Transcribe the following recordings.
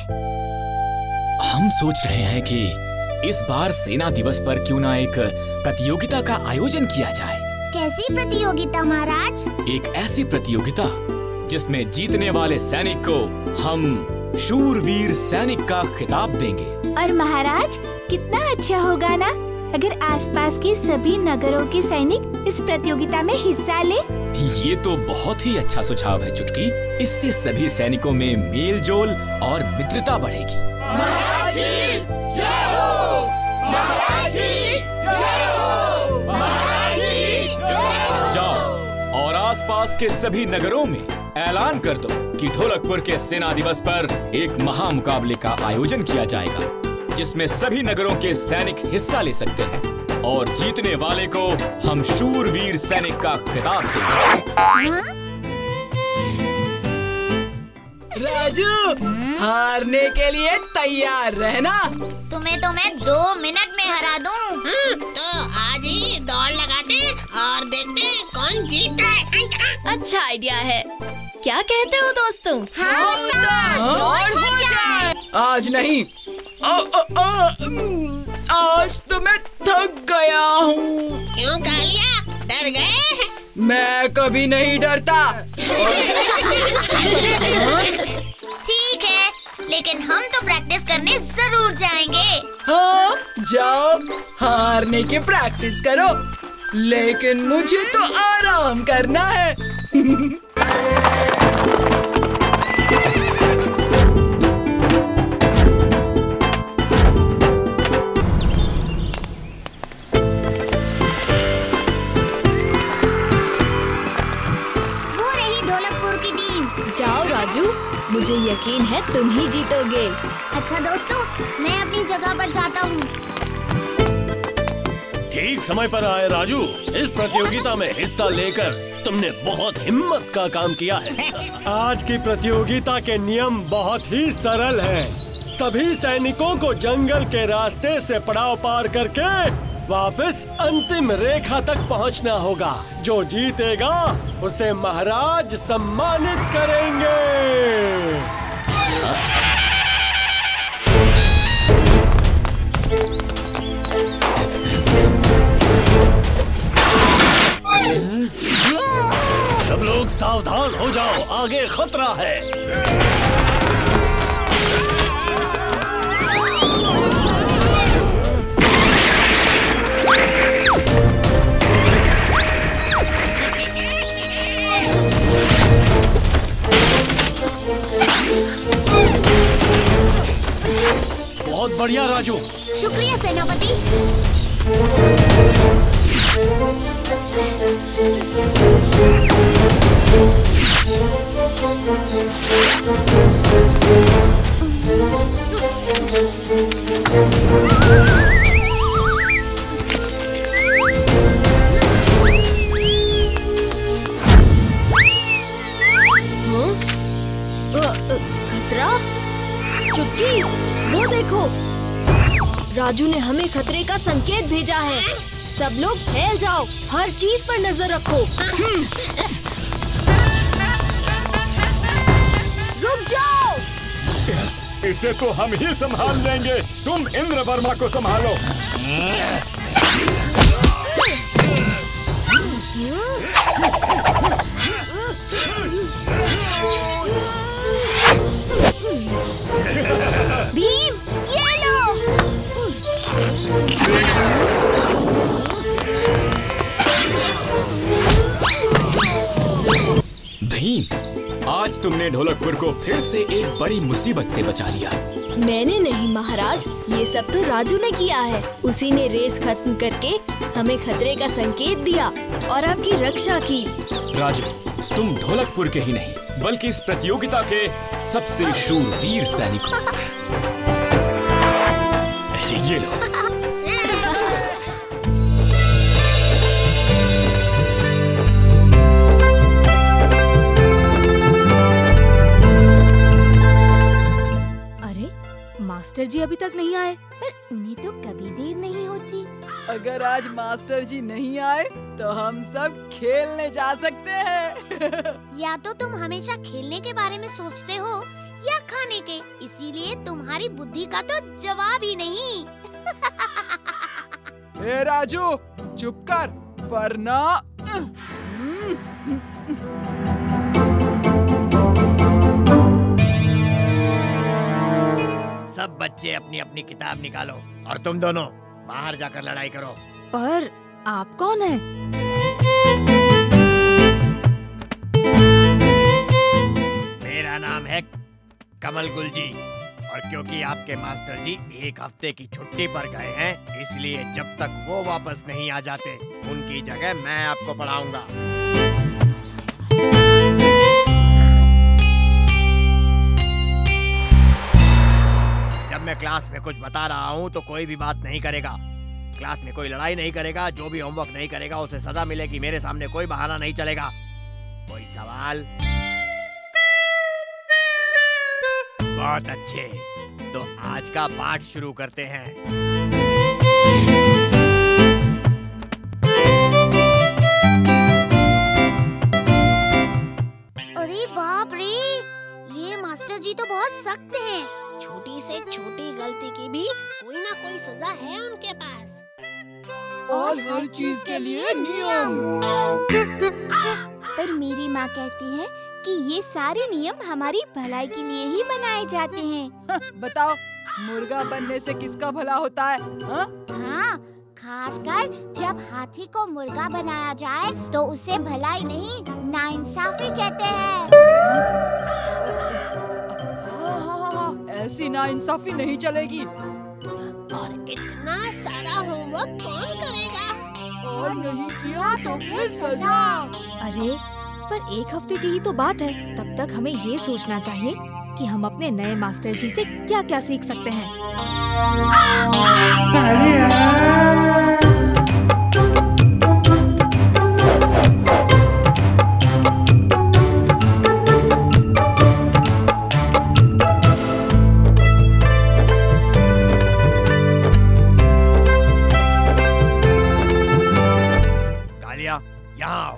महाराज? हम सोच रहे हैं कि इस बार सेना दिवस पर क्यों ना एक प्रतियोगिता का आयोजन किया जाए। कैसी प्रतियोगिता महाराज? एक ऐसी प्रतियोगिता जिसमें जीतने वाले सैनिक को हम शूरवीर सैनिक का खिताब देंगे। और महाराज कितना अच्छा होगा ना? अगर आसपास के सभी नगरों के सैनिक इस प्रतियोगिता में हिस्सा ले? ये तो बहुत ही अच्छा सुझाव है चुटकी। इससे सभी सैनिकों में मेल जोल और मित्रता बढ़ेगी। महाराज जी जय हो! महाराज जी जय हो! महाराज जी जय हो! जाओ और आसपास के सभी नगरों में ऐलान कर दो कि ढोलकपुर के सेना दिवस पर एक महामुकाबले का आयोजन किया जाएगा। जिसमें सभी नगरों के सैनिक हिस्सा ले सकते हैं और जीतने वाले को हम शूरवीर सैनिक का खिताब देंगे। राजू हारने के लिए तैयार रहना। तुम्हें तो मैं दो मिनट में हरा दूँ। तो आज ही दौड़ लगाते और देखते कौन जीतता है। अच्छा आइडिया है। क्या कहते हो दोस्तों? हाँ, हाँ, दौड़ हो जाए। आज नहीं आ, आ, आ, आज तो मैं थक गया हूँ। क्यों कालिया? डर गए? मैं कभी नहीं डरता। ठीक है लेकिन हम तो प्रैक्टिस करने ज़रूर जाएँगे। हाँ जाओ हारने की प्रैक्टिस करो। लेकिन मुझे तो आराम करना है। राजू मुझे यकीन है तुम ही जीतोगे। अच्छा दोस्तों मैं अपनी जगह पर जाता हूँ। ठीक समय पर आए राजू। इस प्रतियोगिता में हिस्सा लेकर तुमने बहुत हिम्मत का काम किया है। आज की प्रतियोगिता के नियम बहुत ही सरल हैं। सभी सैनिकों को जंगल के रास्ते से पड़ाव पार करके वापस अंतिम रेखा तक पहुँचना होगा। जो जीतेगा, उसे महाराज सम्मानित करेंगे। सब लोग सावधान हो जाओ, आगे खतरा है। राजू। शुक्रिया सेनापति। हाँ? खतरा? चुटकी वो देखो। राजू ने हमें खतरे का संकेत भेजा है। सब लोग फैल जाओ, हर चीज़ पर नज़र रखो। रुक जाओ! इसे तो हम ही संभाल लेंगे। तुम इंद्र वर्मा को संभालो। तुमने ढोलकपुर को फिर से एक बड़ी मुसीबत से बचा लिया। मैंने नहीं महाराज। ये सब तो राजू ने किया है। उसी ने रेस खत्म करके हमें खतरे का संकेत दिया और आपकी रक्षा की। राजू तुम ढोलकपुर के ही नहीं बल्कि इस प्रतियोगिता के सबसे शूरवीर सैनिक हो। ये लो। जी अभी तक नहीं आए। पर उन्हें तो कभी देर नहीं होती। अगर आज मास्टर जी नहीं आए तो हम सब खेलने जा सकते हैं। या तो तुम हमेशा खेलने के बारे में सोचते हो या खाने के। इसीलिए तुम्हारी बुद्धि का तो जवाब ही नहीं। ए राजू चुप कर वरना बच्चे अपनी अपनी किताब निकालो और तुम दोनों बाहर जाकर लड़ाई करो। पर आप कौन है? मेरा नाम है कमल गुल जी और क्योंकि आपके मास्टर जी एक हफ़्ते की छुट्टी पर गए हैं इसलिए जब तक वो वापस नहीं आ जाते उनकी जगह मैं आपको पढ़ाऊँगा। जब मैं क्लास में कुछ बता रहा हूँ तो कोई भी बात नहीं करेगा। क्लास में कोई लड़ाई नहीं करेगा, जो भी होमवर्क नहीं करेगा, उसे सजा मिलेगी, मेरे सामने कोई बहाना नहीं चलेगा। कोई सवाल? बहुत अच्छे। तो आज का पाठ शुरू करते हैं। चीज़ के लिए नियम। पर मेरी माँ कहती है कि ये सारे नियम हमारी भलाई के लिए ही बनाए जाते हैं। बताओ मुर्गा बनने से किसका भला होता है? हाँ? हाँ खासकर जब हाथी को मुर्गा बनाया जाए तो उसे भलाई नहीं नाइंसाफी कहते हैं। हाँ, हाँ, हाँ, हाँ, ऐसी ना इंसाफी नहीं चलेगी। और इतना सारा होमवर्क कौन करेगा? और नहीं किया तो फिर सजा। अरे पर एक हफ़्ते की ही तो बात है। तब तक हमें ये सोचना चाहिए कि हम अपने नए मास्टर जी से क्या क्या सीख सकते हैं। यहाँ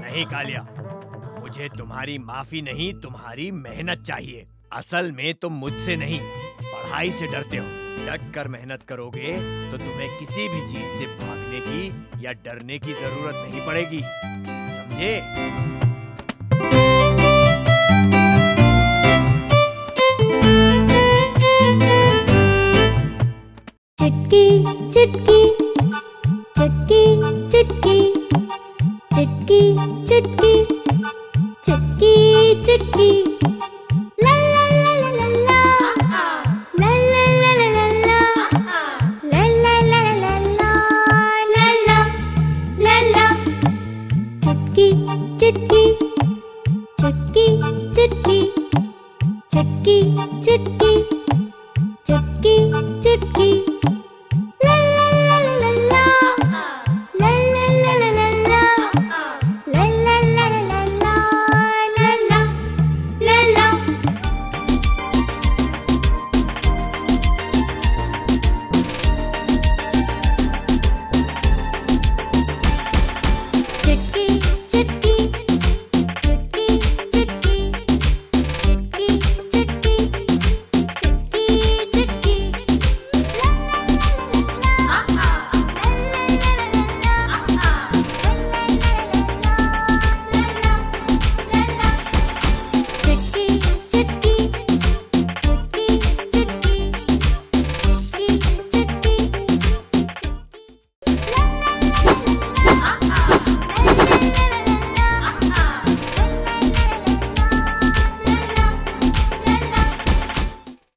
नहीं, कालिया। मुझे तुम्हारी माफ़ी नहीं, तुम्हारी मेहनत चाहिए। असल में तुम मुझसे नहीं, पढ़ाई से डरते हो। डट कर मेहनत करोगे तो तुम्हें किसी भी चीज़ से भागने की या डरने की ज़रूरत नहीं पड़ेगी। समझे? चुटकी चिटकी चुटकी।